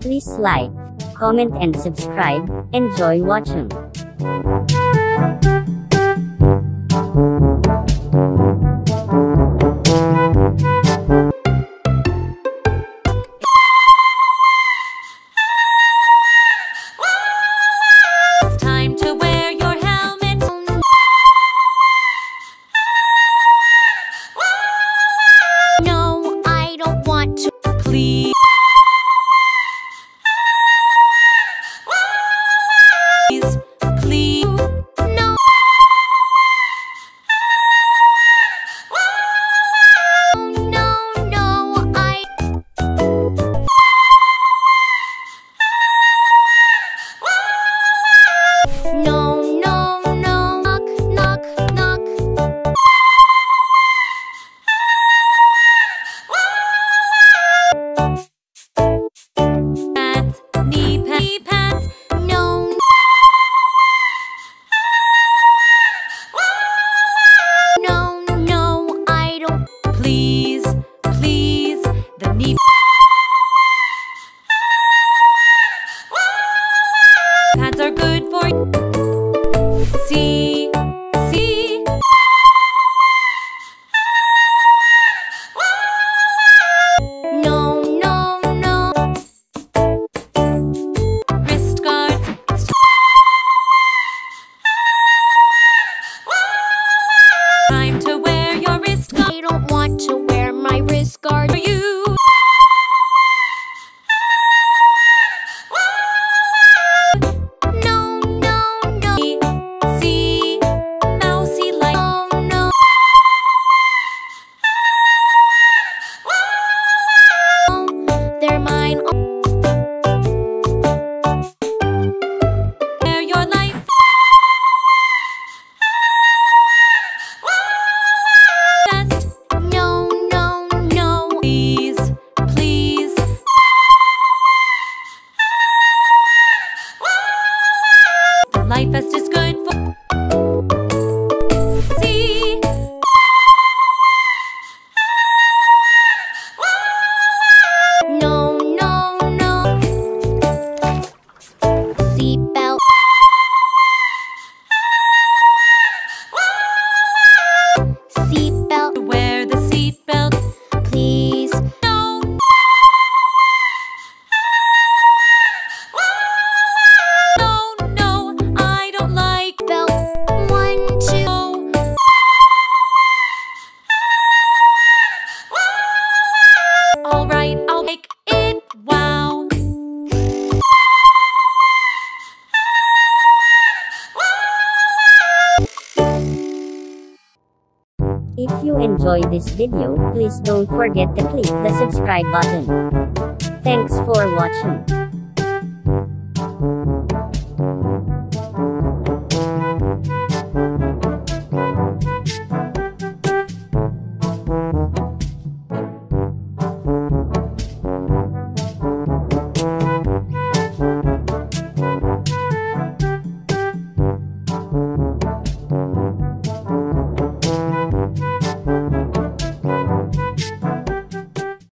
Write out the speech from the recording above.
Please like, comment and subscribe. Enjoy watching. It's time to win. pants. life as is good for If you enjoy this video, please don't forget to click the subscribe button. Thanks for watching.